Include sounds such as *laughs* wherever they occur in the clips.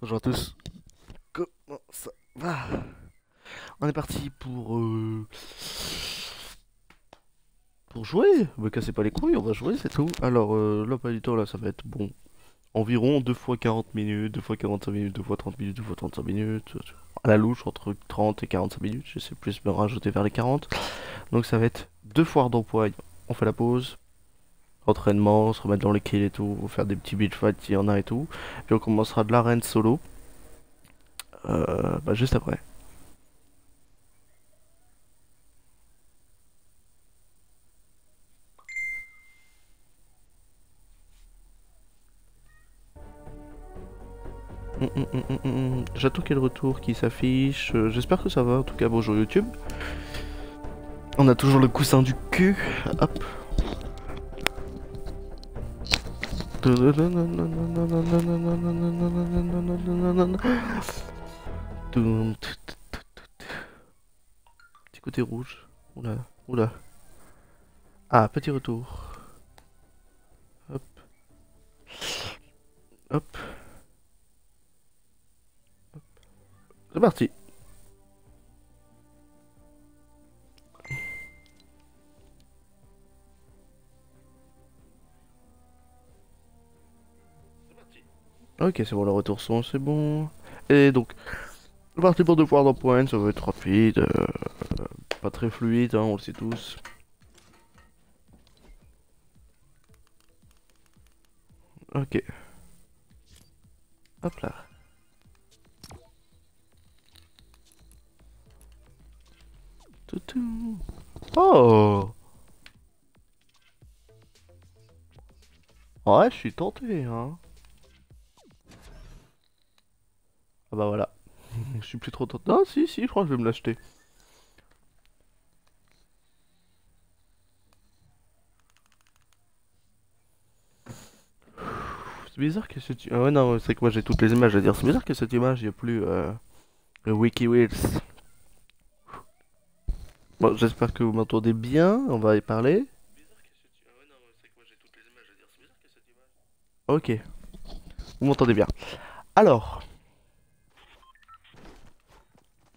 Bonjour à tous. Comment ça va? On est parti pour... Euh... Pour jouer Me cassez pas les couilles, on va jouer, c'est tout. Alors, euh, là, pas du temps, là, ça va être bon. Environ 2 fois 40 minutes, 2 fois 45 minutes, 2 fois 30 minutes, 2 fois 35 minutes. À la louche, entre 30 et 45 minutes. Je sais plus me rajouter vers les 40. Donc ça va être deux foires d'emploi. On fait la pause, entraînement, se remettre dans les kills et tout, faire des petits build fights s'il y en a et tout. Puis on commencera de l'arène solo. Euh, bah juste après. Hum, hum, hum, J'attends qu'il y ait le retour qui s'affiche. Euh, j'espère que ça va. En tout cas, bonjour YouTube. On a toujours le coussin du cul. Hop. Petit côté rouge. Oula, oula. Ah, petit retour. Hop. Hop. Hop. C'est parti. Ok, c'est bon, le retour son, c'est bon. Et donc, parti pour deux foires d'empoigne, ça va être rapide, pas très fluide, hein, on le sait tous. Ok. Hop là. Toutou. Oh Ouais, je suis tenté, hein. Ah bah voilà. je suis plus trop tenté. Ah si, si, je crois que je vais me l'acheter. C'est bizarre que cette... Ah ouais non, c'est que moi j'ai toutes les images à dire. C'est bizarre que cette image, il n'y a plus euh, le Wiki Bon, j'espère que vous m'entendez bien, on va y parler. Ok. Vous m'entendez bien. Alors,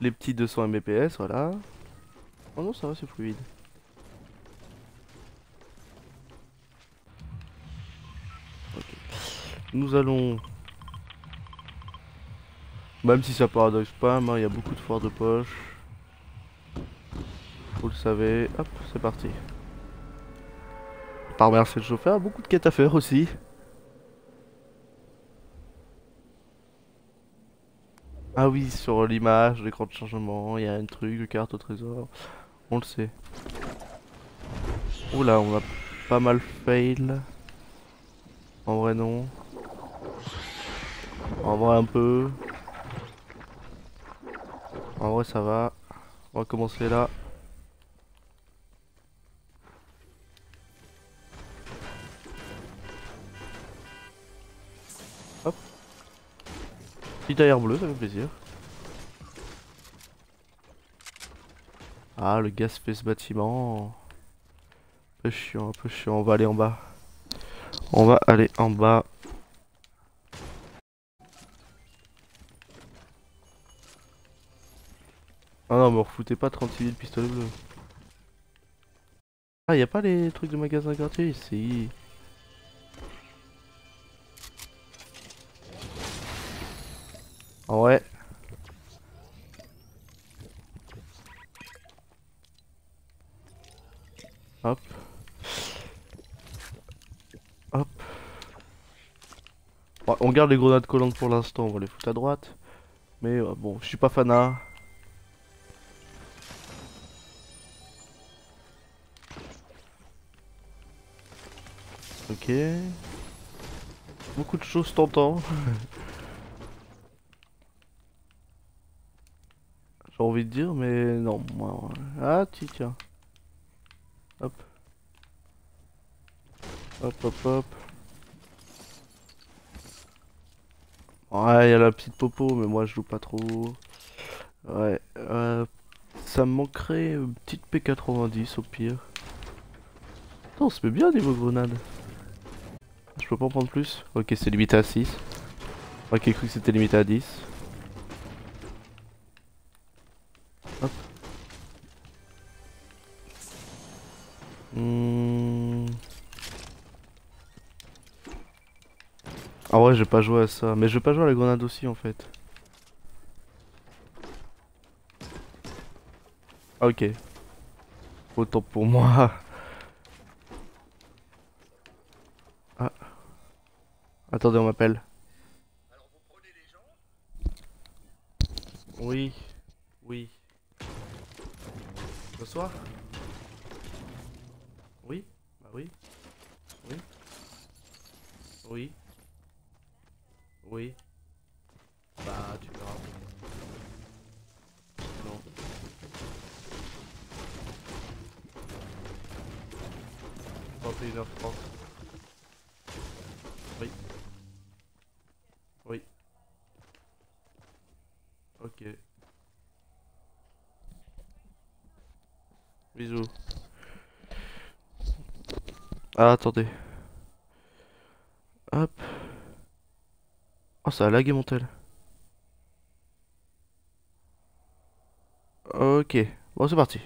les petits 200 Mbps, voilà. Oh non, ça va, c'est fluide. Nous allons... Même si ça paradoxe pas, il y a beaucoup de foires de poche. Vous le savez. Hop, c'est parti. Par remercier le chauffeur, beaucoup de quêtes à faire aussi. Ah oui, sur l'image, l'écran de changement, il y a un truc, de carte au trésor. On le sait. Oula, on a pas mal fail. En vrai non. En vrai un peu. En vrai ça va. On va commencer là. Petit bleu, ça fait plaisir. Ah, le gaz fait ce bâtiment. Un peu chiant, un peu chiant. On va aller en bas. On va aller en bas. Ah non, me refoutez pas 36 000 pistolets bleus. Ah, y a pas les trucs de magasin gratuits? Ici. Ouais. Hop. Hop. on garde les grenades collantes pour l'instant, on va les foutre à droite. Mais euh, bon, je suis pas fanat. Ok. Beaucoup de choses tentant. *laughs* envie de dire, mais non. Moi, ah, tiens. Hop. Hop, hop, hop. Ouais, il y a la petite popo, mais moi je joue pas trop. Ouais. Euh, ça me manquerait une petite P90 au pire. Attends, on se met bien niveau grenade. Je peux pas en prendre plus Ok, c'est limité à 6. Ok, cru que c'était limité à 10. Ouais, j'ai pas joué à ça. Mais je vais pas jouer à la grenade aussi en fait. Ok. Autant pour moi. *laughs* Ah. Attendez, on m'appelle. Oui. Oui. Bonsoir. Oui. Bah oui. Oui. Oui. Oui. Bah tu verras. Non. 21h30. Oui. Oui. Ok. Bisous. Ah, attendez. Hop. Oh, ça a lagué mon tel. Ok. Bon, c'est parti.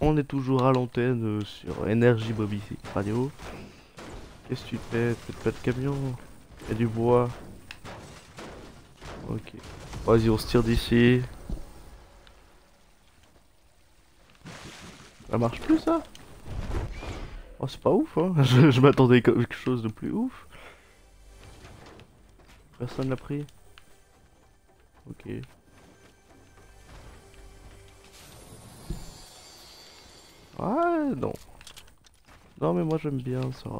On est toujours à l'antenne euh, sur Énergie Bobby Radio. Qu'est-ce que tu fais? Faites pas de camion? Il y a du bois? Ok. Vas-y, on se tire d'ici. Ça marche plus ça? Oh, c'est pas ouf, hein *laughs* je m'attendais à quelque chose de plus ouf. Personne l'a pris. Ok. Ouais, non. Non, mais moi j'aime bien ça.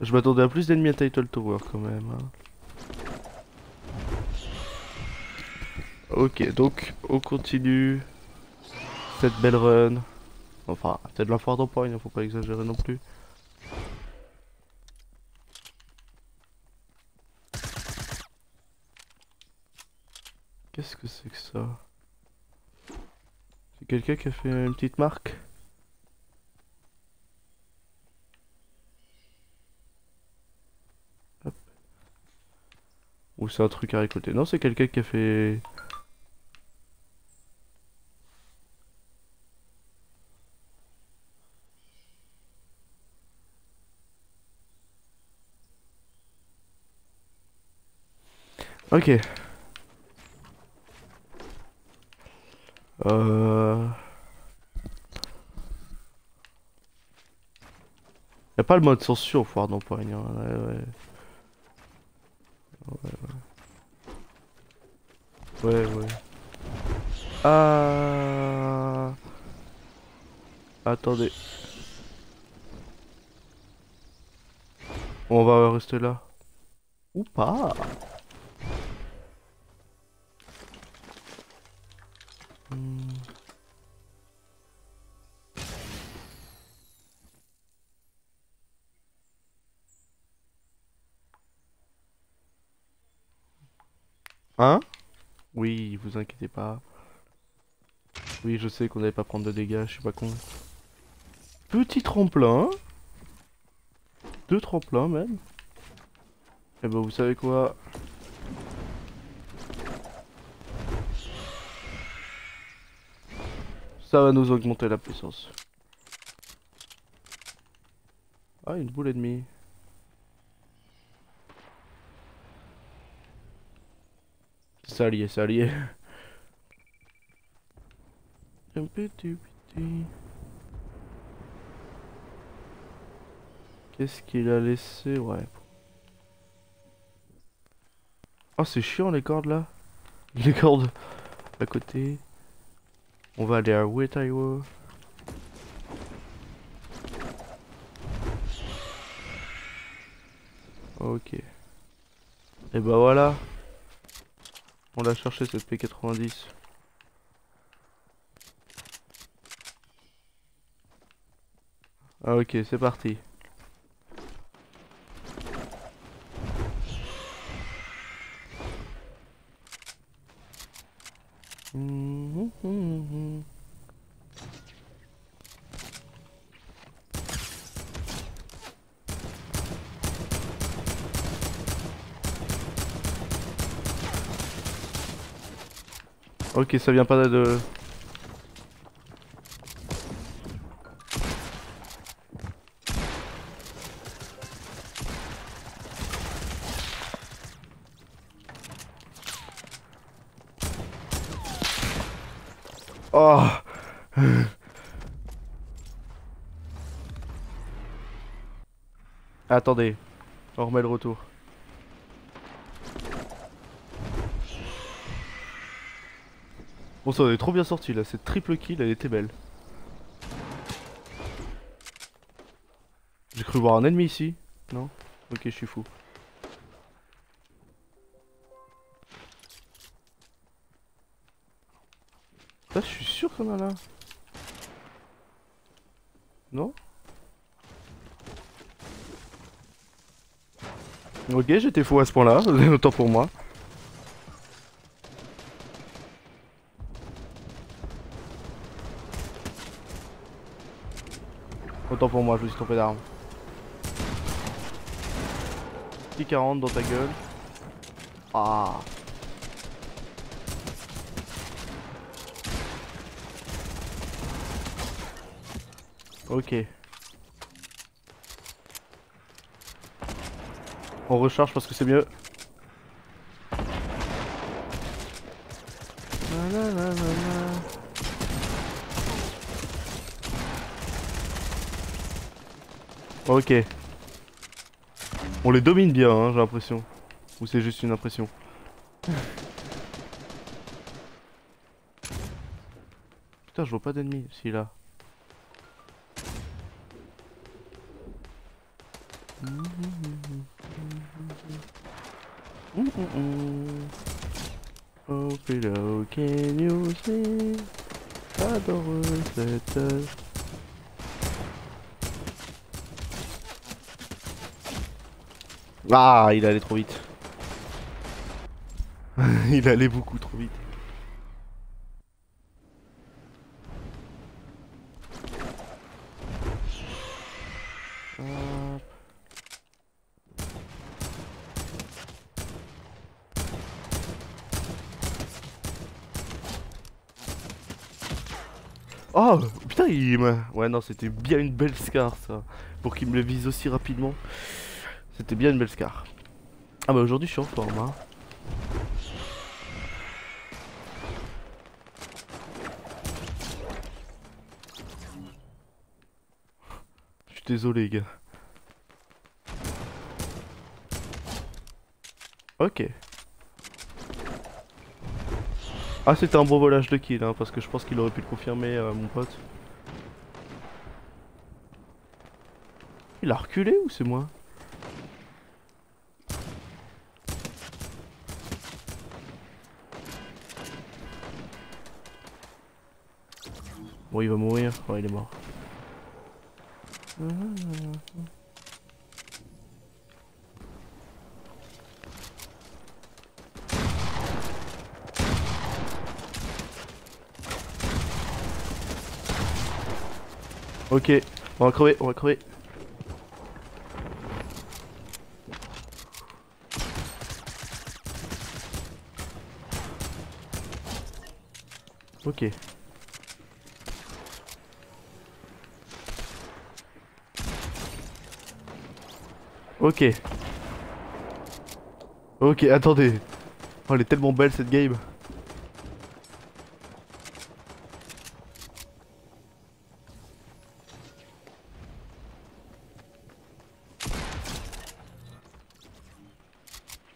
Je m'attendais à plus d'ennemis à Title Tower quand même. hein. Ok, donc on continue cette belle run. Enfin, de la foire d'empoigne, faut pas exagérer non plus. Qu'est-ce que c'est que ça? C'est quelqu'un qui a fait une petite marque? Hop. Ou c'est un truc à récolter? Non, c'est quelqu'un qui a fait... Ok. Euh... Y'a pas le mode censure au foire d'empoigne. hein, Ouais, ouais. Ouais, ouais. Ouais, ouais. Ah... Attendez. On va rester là. Ou pas. Hein? Oui, vous inquiétez pas. Oui, je sais qu'on n'allait pas prendre de dégâts, je suis pas con. Petit tremplin. Deux tremplins même. Et ben vous savez quoi? Ça va nous augmenter la puissance. Ah, une boule et. Allié, c'est allié. Un petit petit. Qu'est-ce qu'il a laissé? Ouais. Oh, c'est chiant les cordes là. *laughs* Les cordes à côté. On va aller à Wetaiwo. Ok. Et bah voilà. On l'a cherché cette P90. Ah ok, c'est parti. Ok, ça vient pas de... Oh Attendez, on remet le retour. Bon ça est trop bien sorti là, cette triple kill elle était belle. J'ai cru voir un ennemi ici. Non? Ok je suis fou. Là je suis sûr qu'on a là. Non? Ok j'étais fou à ce point là, *laughs* autant pour moi. Autant pour moi, je me suis trompé d'arme. Petit 40 dans ta gueule. Ah. Ok. On recharge parce que c'est mieux. Ok. On les domine bien, hein, j'ai l'impression. Ou c'est juste une impression Putain, je vois pas d'ennemis, si là. Ah, il allait trop vite. *laughs* il allait beaucoup trop vite. Oh putain il Ouais non c'était bien une belle scar ça Pour qu'il me le vise aussi rapidement c'était bien une belle scar. Ah bah aujourd'hui je suis en forme hein. Je suis désolé gars. Ok. Ah c'était un bon volage de kill hein, parce que je pense qu'il aurait pu le confirmer euh, mon pote. Il a reculé ou c'est moi? Bon, il va mourir. Il est mort. Ok, on va crever, on va crever. Ok. Ok. Ok, attendez. Oh, elle est tellement belle cette game.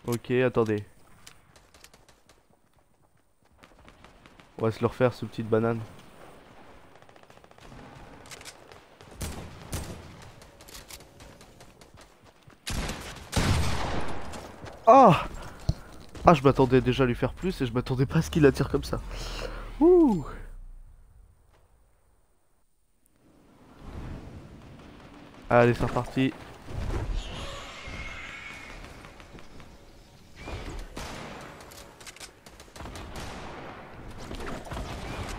Ok, attendez. On va se le refaire ce petite banane. Ah Ah, je m'attendais déjà à lui faire plus et je m'attendais pas à ce qu'il attire comme ça. Ouh Allez, c'est reparti.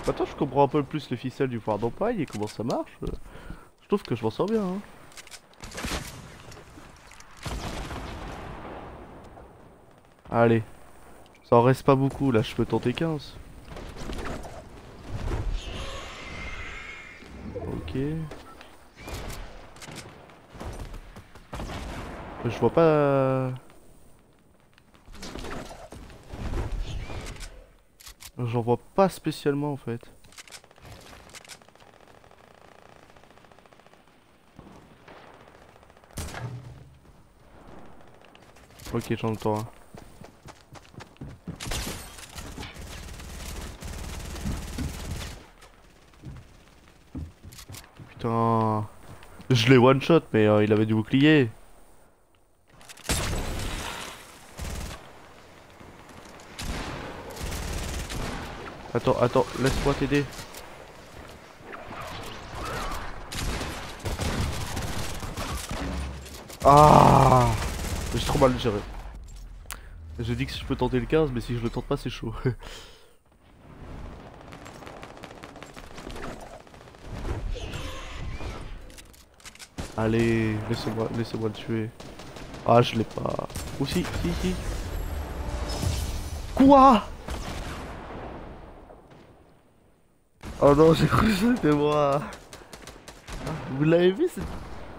Attends, je comprends un peu plus le ficelle du pouvoir d'empaille et comment ça marche? Je trouve que je m'en sors bien. Hein. Allez. Ça en reste pas beaucoup, là je peux tenter 15. Ok. Je vois pas... Euh, j'en vois pas spécialement en fait. Ok, j'en. Putain. Je l'ai one shot, mais euh, il avait du bouclier. Attends, attends, laisse-moi t'aider. Ah J'ai trop mal géré. Je dis que je peux tenter le 15, mais si je le tente pas, c'est chaud. *laughs* Allez, laissez-moi laissez le tuer. Ah, je l'ai pas. Ou si, si, si. Quoi? Oh non, j'ai cru que c'était moi. Vous l'avez vu cette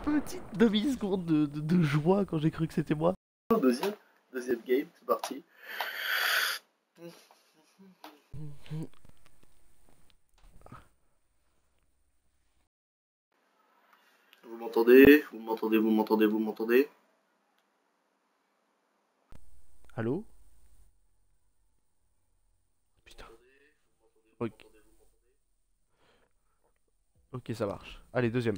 petite demi-seconde de, de, joie quand j'ai cru que c'était moi? Deuxième, deuxième game, c'est parti. Vous m'entendez Vous m'entendez Vous m'entendez Vous m'entendez Allô? Putain. Ok. Ok, ça marche. Allez, deuxième.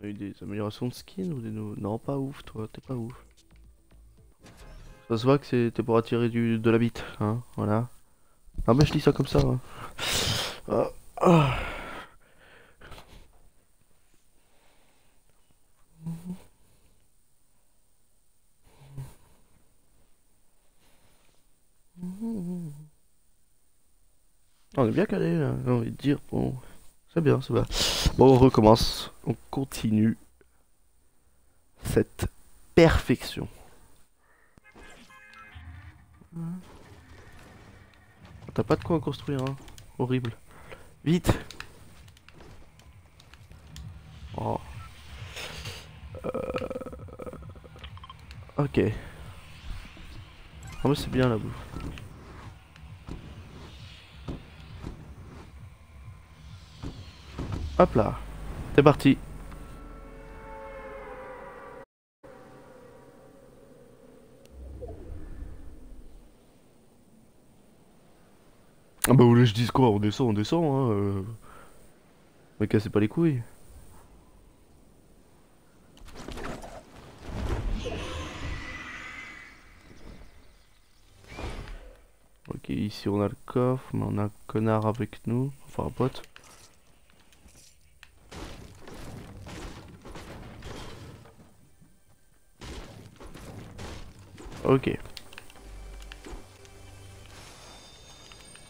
On a eu des améliorations de skin ou des nouveaux... Non, pas ouf, toi, t'es pas ouf. Ça se voit que c'était pour attirer de la bite, hein, voilà. Ah mais je dis ça comme ça. Hein. Ah. On est bien calé là, j'ai envie de dire. Bon, c'est bien, ça va. Bon, on recommence. On continue cette perfection. T'as pas de quoi construire, hein. Horrible. Vite Oh. Euh... Ok. Mais c'est bien la bouffe. Hop là. C'est parti. Ah bah voulez je dise quoi On descend, on descend hein euh... Mais cassez pas les couilles. Ok, ici on a le coffre, mais on a un connard avec nous, enfin un pote. Ok.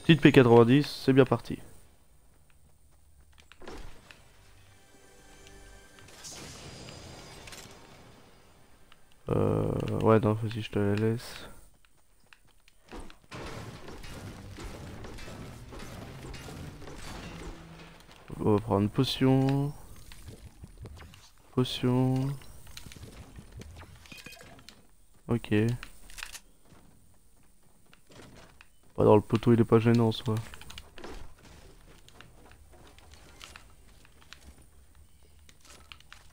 Petite P90, c'est bien parti. Euh... Ouais, non, vas-y, je te la laisse. On va prendre potion. Potion. Ok. Dans le poteau, il est pas gênant, soit.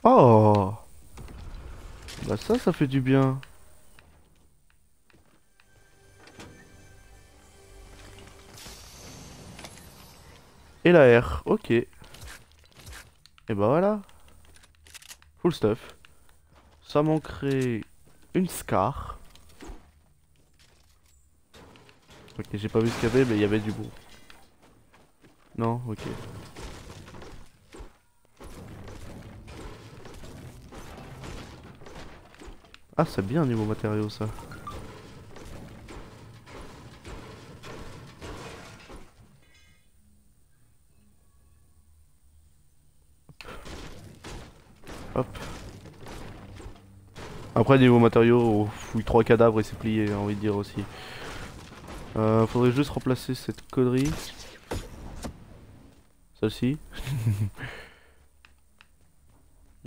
Oh Bah ça, ça fait du bien. Et la R, ok. Et bah voilà. Full stuff. Ça manquerait une Scar. Ok, j'ai pas vu ce qu'il y avait, mais il y avait du beau. Non, ok. Ah, c'est bien niveau matériaux ça. Hop. Après niveau matériaux, on fouille trois cadavres et c'est plié, j'ai envie de dire aussi. Euh, faudrait juste remplacer cette connerie. Celle-ci. *laughs*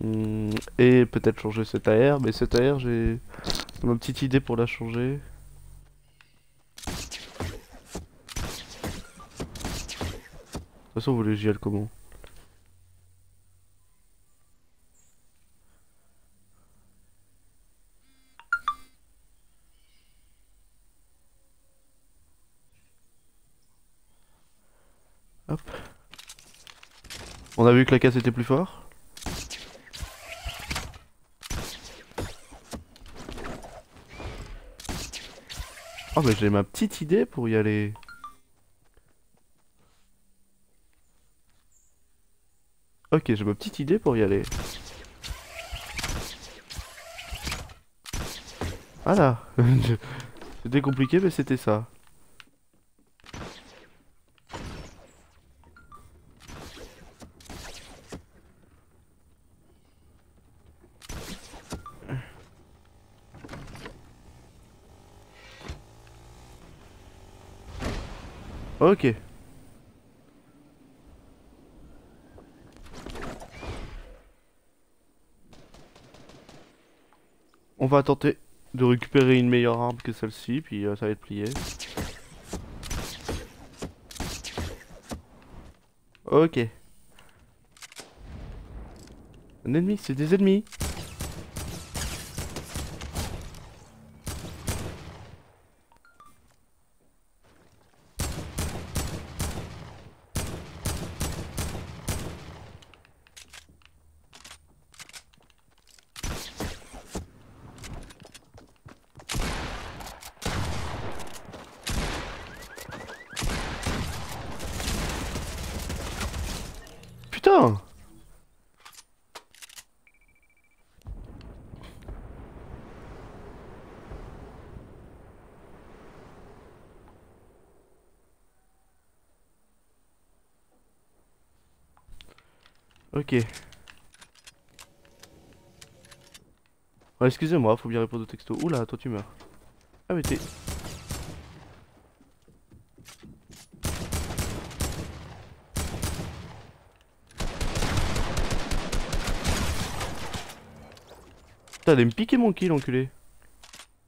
Hmm, Et peut-être changer cette AR, mais cette AR j'ai ma petite idée pour la changer. De toute façon, vous voulez GL comment? On a vu que la casse était plus fort Oh mais j'ai ma petite idée pour y aller. Ok, j'ai ma petite idée pour y aller. Voilà. *laughs* C'était compliqué mais c'était ça. Ok. On va tenter de récupérer une meilleure arme que celle-ci, puis euh, ça va être plié. Ok. Un ennemi, c'est des ennemis. Ok. Excusez-moi, faut bien répondre au texto. Oula, toi tu meurs. Ah mais t'es... Putain, elle me piquer mon kill, enculé.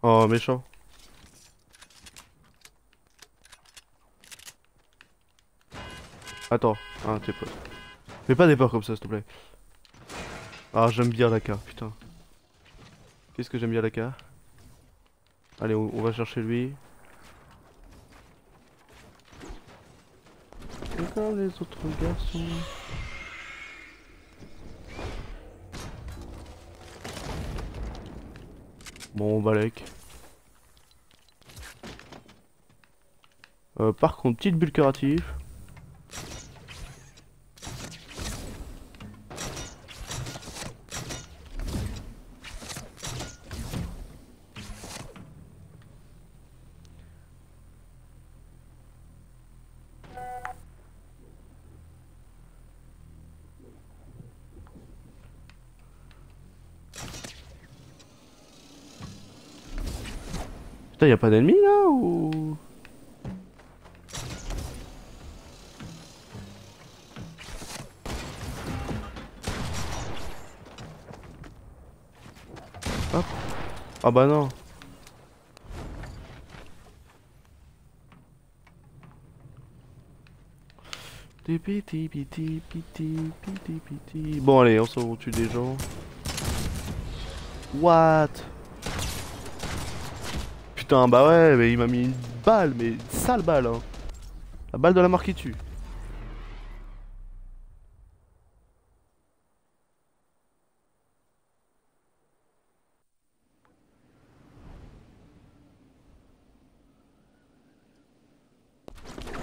Oh, méchant. Attends, ah, t'es pas. Fais pas des peurs comme ça, s'il te plaît. Ah, j'aime bien la putain. Qu'est-ce que j'aime bien la Allez, on, va chercher lui. Et comme les autres garçons. Bon, Balek. Euh, par contre, petite bulle curative. Putain, y a pas d'ennemis là ou? Ah bah non. Tipi, tipi, tipi, tipi, tipi. Bon allez, on s'en tue des gens. What? Putain, bah ouais, mais il m'a mis une balle, mais une sale balle, hein. La balle de la mort qui tue.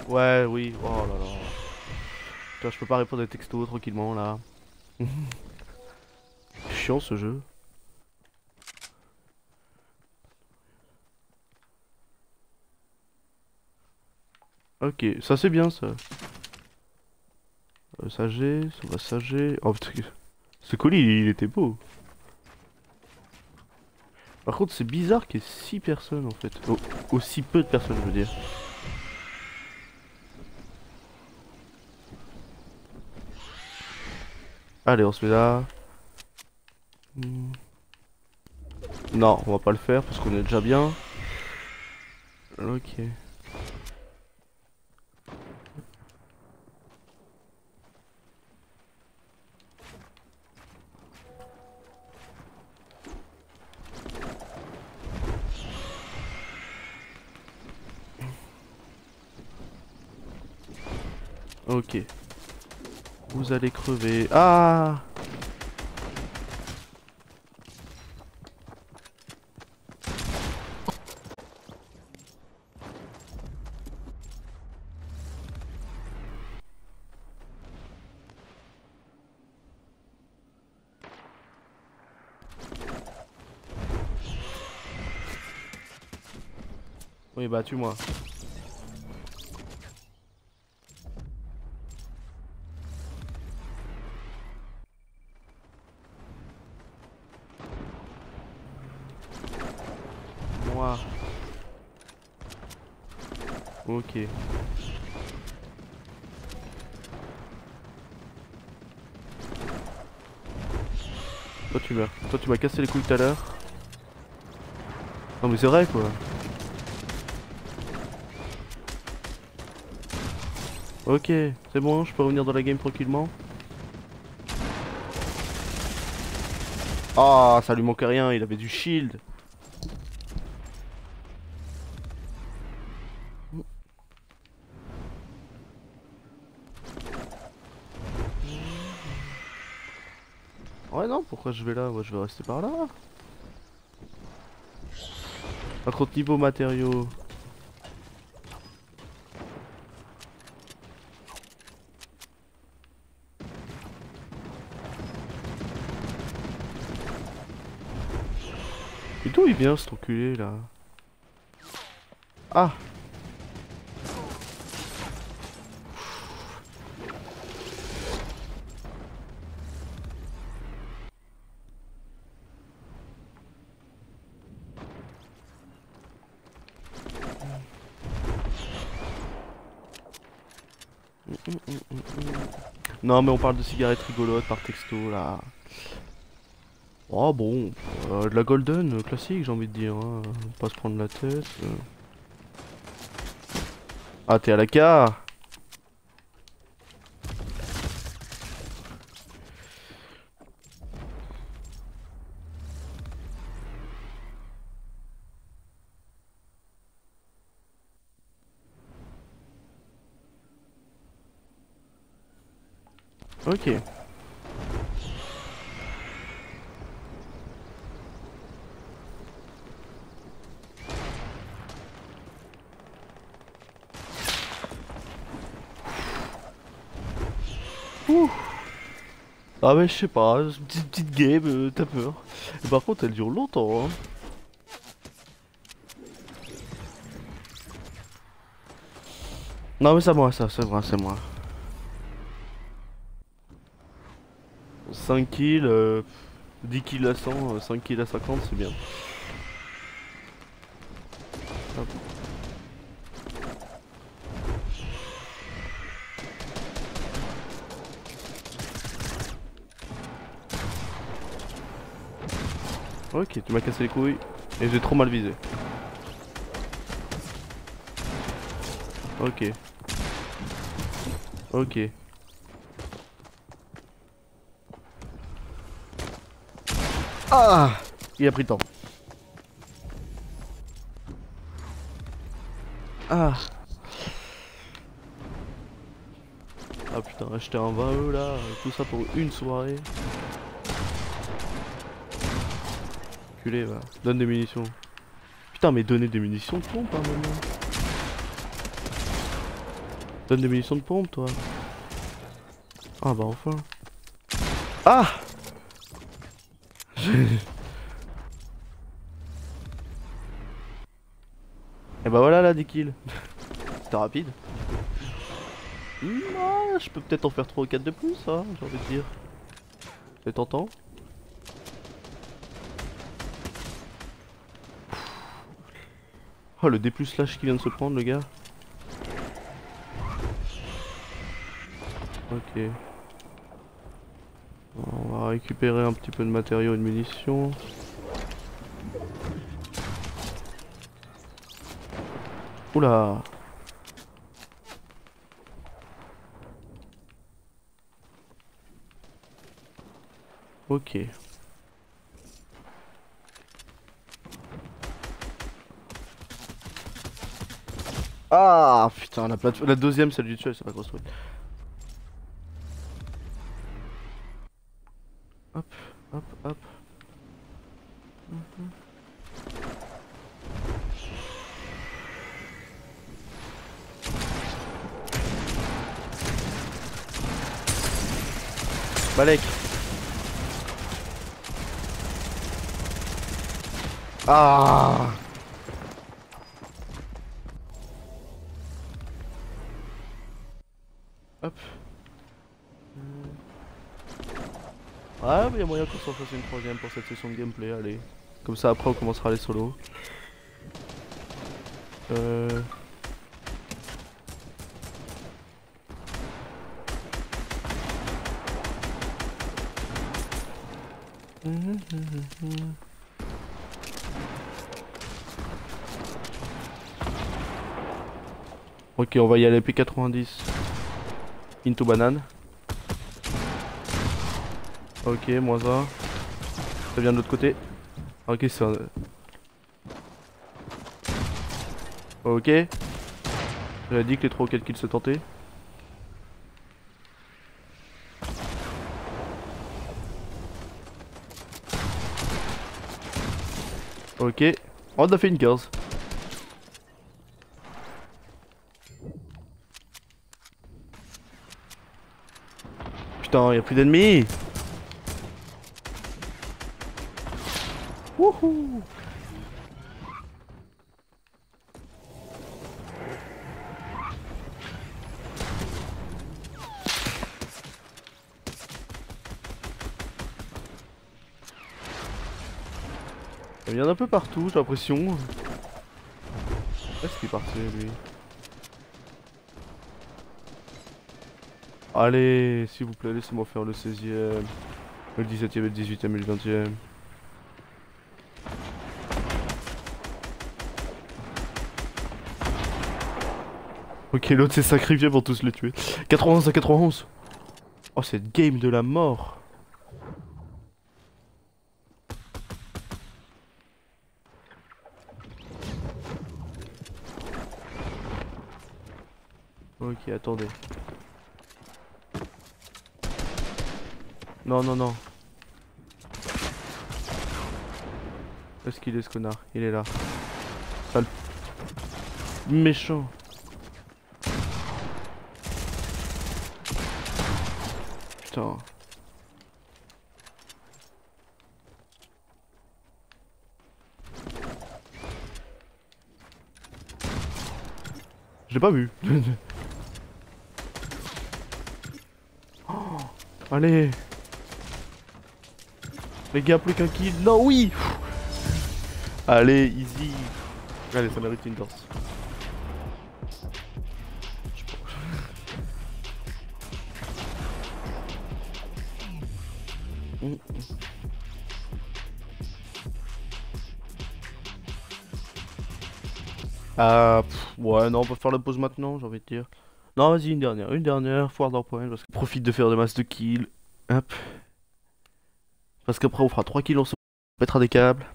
Ouais, oui, oh là là. Putain, je peux pas répondre à des textos tranquillement là. *laughs* Chiant ce jeu. Ok, ça c'est bien ça. Euh, ça ça va ça j'ai. Oh putain, ce colis il, était beau. Par contre c'est bizarre qu'il y ait 6 personnes en fait. Aussi peu de personnes je veux dire. Allez on se met là. Hmm. Non, on va pas le faire parce qu'on est déjà bien. Ok. Vous allez crever. Ah Oui, bah tue-moi. Moi. Toi tu meurs. Toi tu m'as cassé les couilles tout à l'heure. Non mais c'est vrai quoi. Ok, c'est bon, je peux revenir dans la game tranquillement. Ah, ça lui manquait rien, il avait du shield. Pourquoi je vais là Moi je vais rester par là. Par contre niveau matériaux... Et d'où il vient cet enculé là? Ah Non mais on parle de cigarettes rigolotes par texto là. Oh bon, euh, de la golden euh, classique j'ai envie de dire, hein. pas se prendre la tête. euh. Ah t'es à la car Ouh. Ah mais je sais pas, petite, petite game, euh, t'as peur. Par contre elle dure longtemps hein. Non mais c'est moi ça, c'est moi, c'est moi. 5 kills, euh, 10 kills à 100, euh, 5 kills à 50 c'est bien. Hop. Ok, tu m'as cassé les couilles et j'ai trop mal visé. Ok. Ok. Ah Il a pris le temps. Ah Ah putain, acheter un 20 euros là, tout ça pour une soirée. Culé donne des munitions. Putain mais donner des munitions de pompe un moment. Donne des munitions de pompe toi. Ah bah enfin. Ah Et bah voilà là 10 kills. C'était rapide. Hmm, ah, je peux peut-être en faire 3 ou 4 de plus, hein, j'ai envie de dire. C'est tentant. Oh le D plus slash qui vient de se prendre le gars. Ok. Récupérer un petit peu de matériaux et de munitions. Oula Ok. Ah putain, la, la deuxième, celle du elle s'est pas construite. Hop, hop, hop. Mhm. Balek Ah Hop. Ouais, mais y a moyen qu'on s'en fasse une troisième pour cette session de gameplay, allez. Comme ça, après, on commencera les solos. Euh... Ok, on va y aller P90. Into banane. Ok, moins 1. Ça vient de l'autre côté. Ok, c'est un... Ok. J'avais dit que les trois calculs se tentaient. Ok. On a fait une 15. Putain, y'a plus d'ennemis Wouhou vient d'un peu partout, j'ai l'impression. Est-ce qu'il est parti lui? Allez, s'il vous plaît, laissez-moi faire le 16ème, le 17ème, le 18ème et le 20ème. Ok, l'autre s'est sacrifié pour tous les tuer. 91 à 91 Oh, cette game de la mort Ok, attendez. Non, non, non. Où est-ce qu'il est ce connard? Il est là. Sale. Méchant. Putain. J'ai pas vu. *laughs* Allez Les gars, plus qu'un kill. Non, oui Allez, easy Allez, ça mérite une danse. Ah, ouais, non, on peut faire la pause maintenant, j'ai envie de dire. Non, vas-y, une dernière. Une dernière, foire d'un point. Parce que profite de faire des masses de kills. Hop. Parce qu'après, on fera 3 kills, on se mettra des câbles.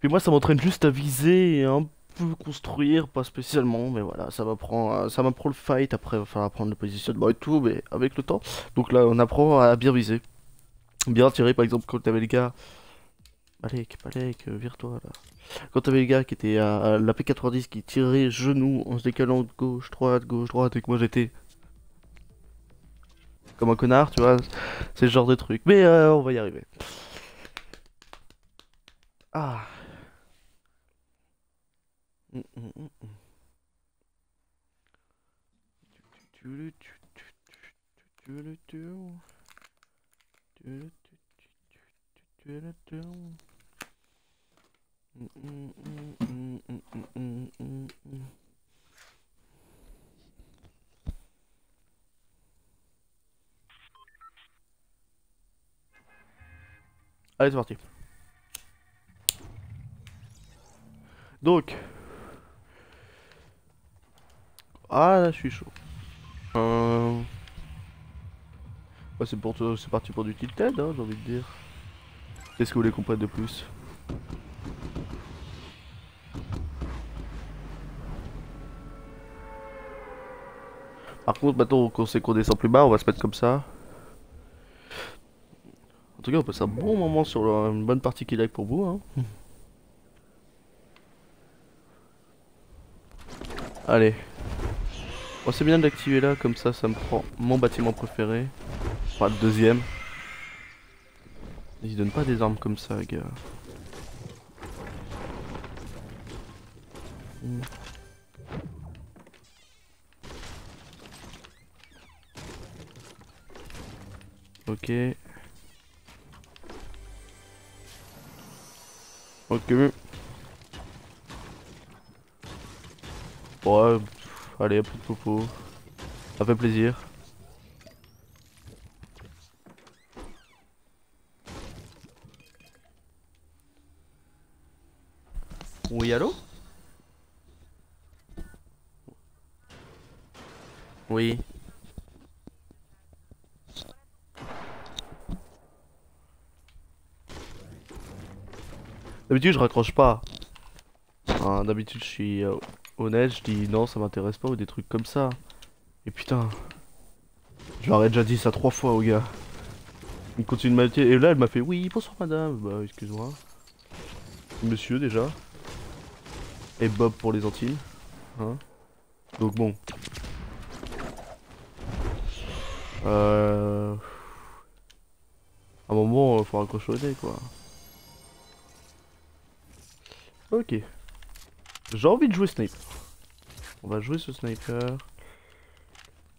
Puis moi, ça m'entraîne juste à viser et un peu construire, pas spécialement, mais voilà, ça m'apprend ça m'apprend le fight. Après, il va falloir apprendre le positionnement et tout, mais avec le temps. Donc là, on apprend à bien viser. Bien tirer, par exemple, quand t'avais les gars. Balek, Balek, euh, vire-toi là. Quand t'avais les gars qui étaient à, la P90 qui tiraient genoux en se décalant de gauche, droite, gauche, droite, et que moi j'étais comme un connard, tu vois. C'est ce genre de truc. Mais euh, on va y arriver. Ah. Allez, c'est parti. Donc. Ah, là, je suis chaud. Euh... Bah, c'est pour c'est parti pour du tilted, hein, j'ai envie de dire. Qu'est-ce que vous voulez qu'on prenne de plus? Par contre, maintenant qu'on sait qu'on descend plus bas, on va se mettre comme ça. En tout cas, on passe un bon moment sur le- une bonne partie qui lag pour vous. Hein. Allez. Bon, c'est bien de l'activer là, comme ça, ça me prend mon bâtiment préféré. Enfin, le deuxième. Ils donnent pas des armes comme ça, gars. Hmm. Ok. Ok. Ouais, pff, allez, un peu de popo. Ça fait plaisir. Oui, allô? Oui. D'habitude, je raccroche pas. D'habitude, je suis euh, honnête, je dis non, ça m'intéresse pas ou des trucs comme ça. Et putain, je leur déjà dit ça trois fois au gars. Il continue de m'inviter. Et là, elle m'a fait oui, bonsoir madame. Bah, excuse-moi. Monsieur déjà. Et Bob pour les Antilles. Hein Donc bon. Euh... À un moment, euh, faut raccrocher au nez, quoi. Ok. J'ai envie de jouer sniper. On va jouer ce sniper.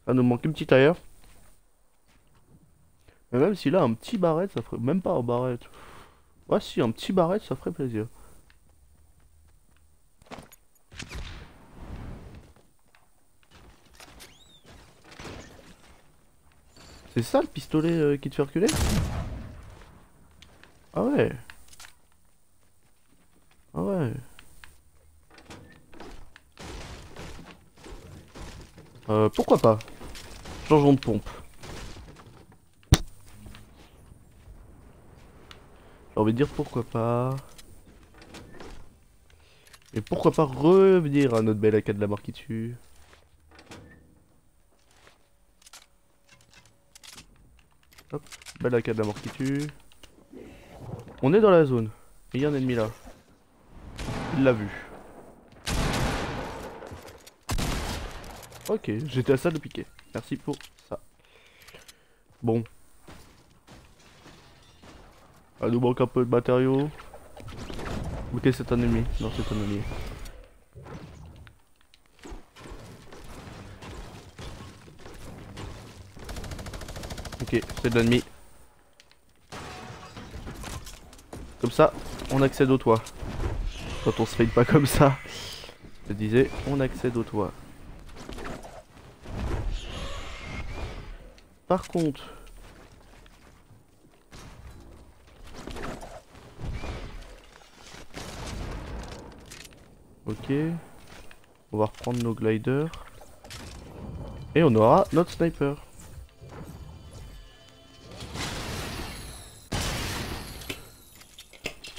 Ça nous manque une petite ailleurs. Mais même si là, un petit barrette, ça ferait... Même pas un barrette. Ouais, si, un petit barrette, ça ferait plaisir. C'est ça le pistolet euh, qui te fait reculer? Ah ouais. Ah ouais. Euh, pourquoi pas Changeons de pompe. J'ai envie de dire pourquoi pas. Et pourquoi pas revenir à notre belle AK de la mort qui tue. Hop, belle AK de la mort qui tue. On est dans la zone. Il y a un ennemi là. Il l'a vu. Ok, j'étais à ça de piquer. Merci pour ça. Bon. Il nous manque un peu de matériaux. Ok, c'est un ennemi. Non, c'est un ennemi. Ok, c'est de l'ennemi. Comme ça, on accède au toit. Quand on se fait pas comme ça, je disais, on accède au toit. Par contre, ok, on va reprendre nos gliders et on aura notre sniper.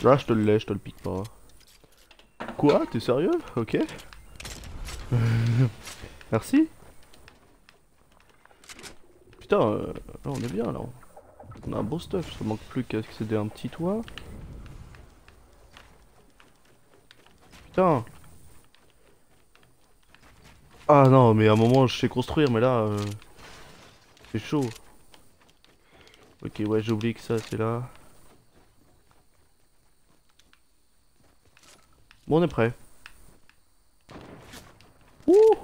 Là, je te le laisse, je te le pique pas. Quoi? T'es sérieux? Ok. *laughs* Merci. Putain, euh, là on est bien là. On a un beau stuff, ça manque plus qu'à accéder à un petit toit. Putain. Ah non, mais à un moment je sais construire, mais là... euh, C'est chaud. Ok, ouais, j'ai oublié que ça c'est là. Bon, on est prêt. Ouh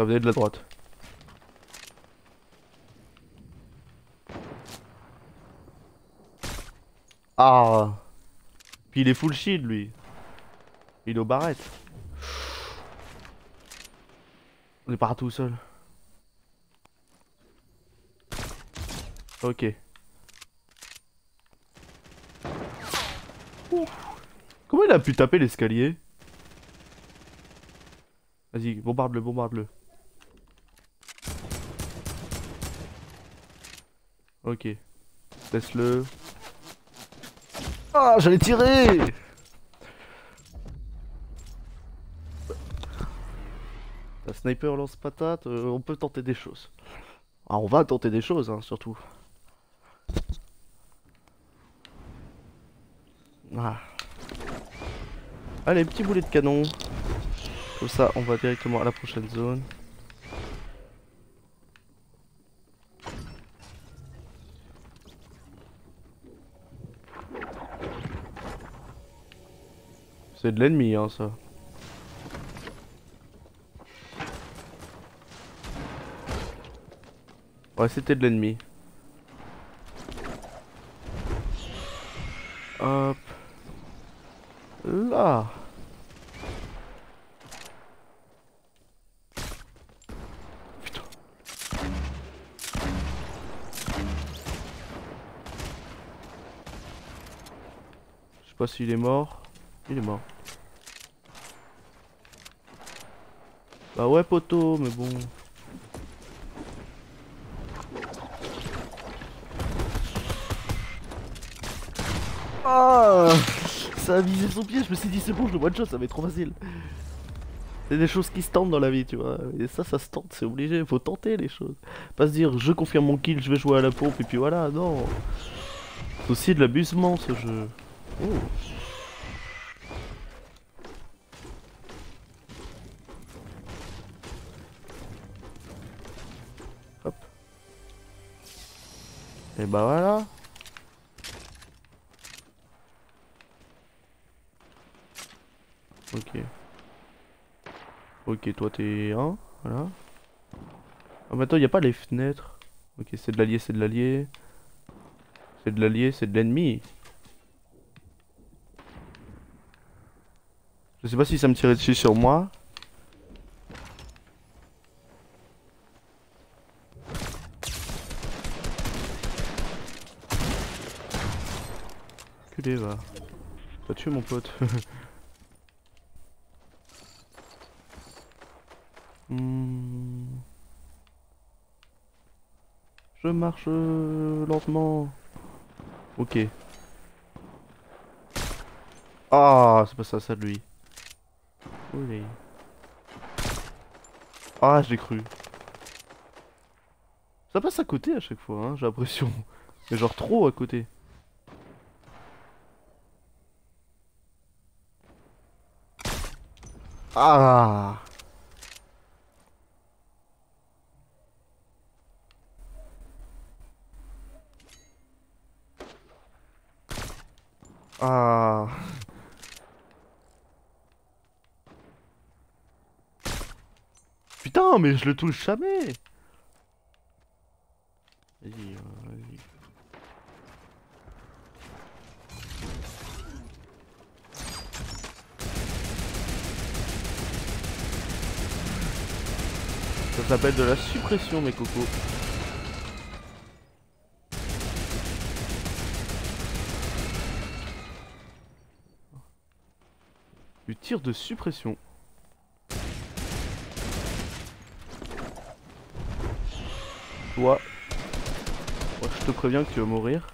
Ça venait de la droite. Ah Puis il est full shield lui. Il est au barrette. On est partout tout seul. Ok. Comment il a pu taper l'escalier? Vas-y, bombarde-le, bombarde-le. Ok. Laisse-le. Ah, j'allais tirer La sniper lance patate, euh, on peut tenter des choses. Ah, on va tenter des choses, hein, surtout. Ah. Allez, petit boulet de canon. Comme ça, on va directement à la prochaine zone. C'est de l'ennemi, hein, ça. Ouais, c'était de l'ennemi. Hop. Là. Putain. Je sais pas s'il est mort. Il est mort. Bah ouais poteau, mais bon. Ah Ça a visé son pied, je me suis dit c'est bon, je le one shot, ça va être trop facile. C'est des choses qui se tentent dans la vie, tu vois. Et ça, ça se tente, c'est obligé, faut tenter les choses. Pas se dire je confirme mon kill, je vais jouer à la pompe et puis voilà, non. C'est aussi de l'abusement ce jeu. Oh. Bah voilà. Ok. Ok, toi t'es un, voilà. Ah, maintenant il n'y a pas les fenêtres. Ok, c'est de l'allié, c'est de l'allié. C'est de l'allié, c'est de l'ennemi. Je sais pas si ça me tirait dessus sur moi. Culé va. Mon pote. *laughs* Hmm. Je marche euh, lentement. Ok. Ah, c'est pas ça, ça de lui. Ah, j'ai cru. Ça passe à côté à chaque fois, hein, j'ai l'impression. Mais genre trop à côté. Ah Ah. Putain, mais je le touche jamais. Vas-y, vas-y. Ça s'appelle de la suppression, mes cocos. Du tir de suppression. Toi. je te préviens que tu vas mourir.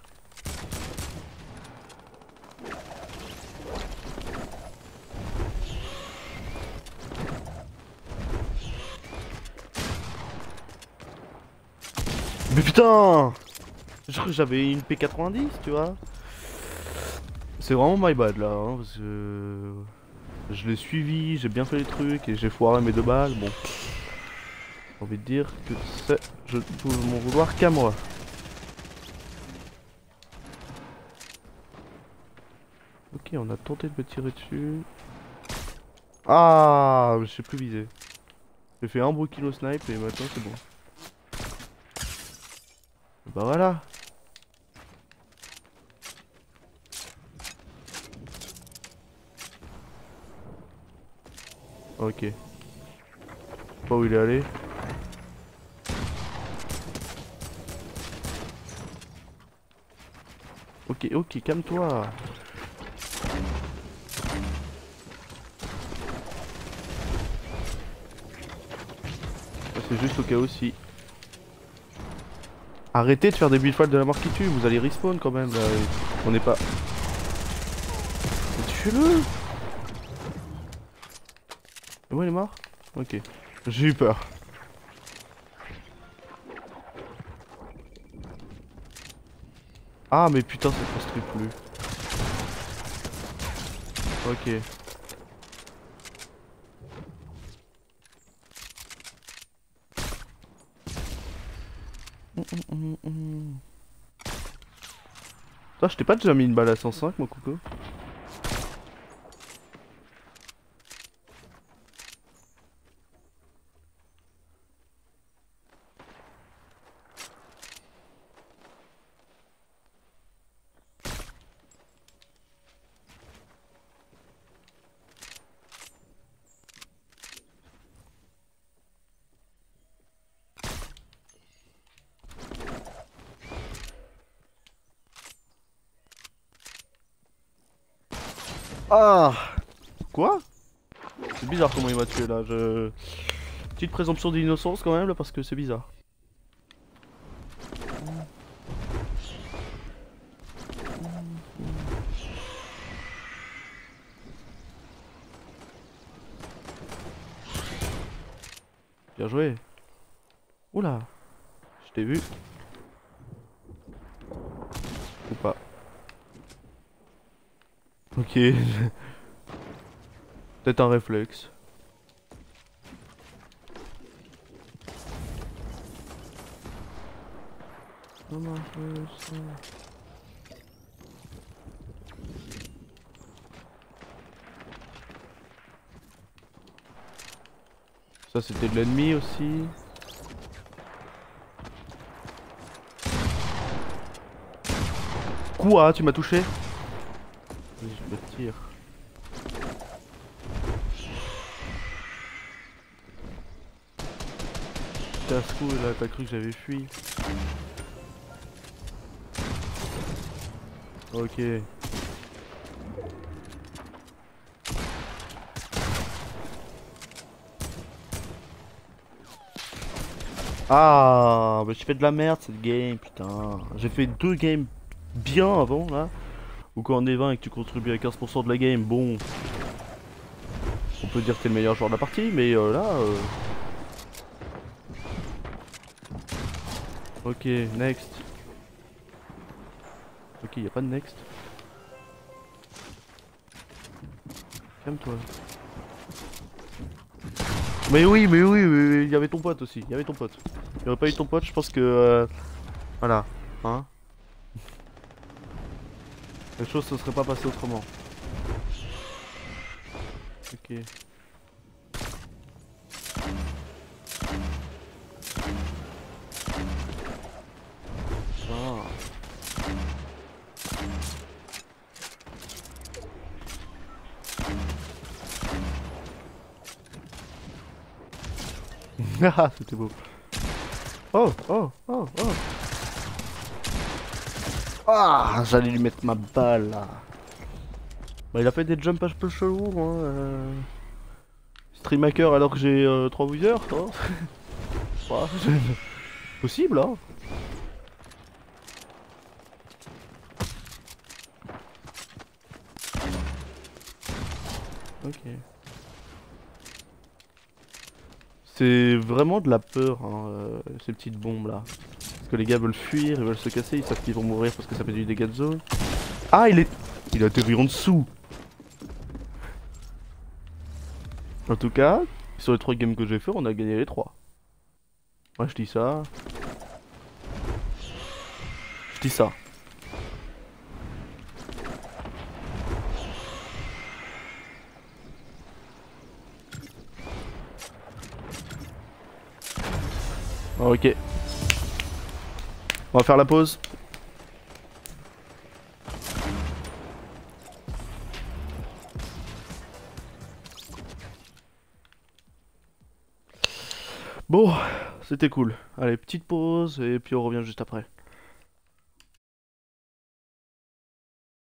Mais putain J'avais une P90, tu vois. C'est vraiment my bad là, hein, parce que... Je l'ai suivi, j'ai bien fait les trucs et j'ai foiré mes deux balles, bon. J'ai envie de dire que c'est... Je peux m'en vouloir qu'à moi. Ok, on a tenté de me tirer dessus. Ah, je sais plus viser. J'ai fait un beau kilo snipe et maintenant c'est bon. Bah voilà. Ok. Pas où il est allé. Ok, ok, calme-toi. C'est juste au cas aussi. Arrêtez de faire des build de la mort qui tue, vous allez respawn quand même. On n'est pas. Tuez-le Ouais il est mort? Ok. J'ai eu peur. Ah mais putain ça construit plus. Ok. Toi, je t'ai pas déjà mis une balle à 105, mon coucou Ah Quoi? C'est bizarre comment il m'a tué là. Je... Petite présomption d'innocence quand même là parce que c'est bizarre. Ok. *laughs* Peut-être un réflexe. Ça c'était de l'ennemi aussi. Quoi? Tu m'as touché? Je me tire. Casse-cou là, t'as cru que j'avais fui. Ok. Ah, bah j'ai fait de la merde cette game, putain. J'ai fait deux games bien avant là. Ou quand on est 20 et que tu contribues à 15% de la game, bon... On peut dire que t'es le meilleur joueur de la partie, mais euh, là... Euh... Ok, next. Ok, y a pas de next. Calme-toi. Mais oui, mais oui, il y avait ton pote aussi, il y avait ton pote. Il aurait pas eu ton pote, je pense que... Euh... Voilà, hein les choses se seraient pas passées autrement. Ok. Ah. *laughs* c'était beau. Oh, oh, oh, oh. Ah, j'allais lui mettre ma balle là. Bah, il a fait des jumps un peu chelous, hein. Euh... Stream hacker alors que j'ai 3 euh, withers, hein. *laughs* Possible, hein. Ok. C'est vraiment de la peur, hein, euh, ces petites bombes là. Parce que les gars veulent fuir, ils veulent se casser, ils savent qu'ils vont mourir parce que ça fait du dégât de zone. Ah, il est... Il a atterri en dessous En tout cas, sur les 3 games que j'ai fait, on a gagné les 3. Moi je dis ça. Je dis ça. Ok. On va faire la pause. Bon, c'était cool. Allez, petite pause et puis on revient juste après.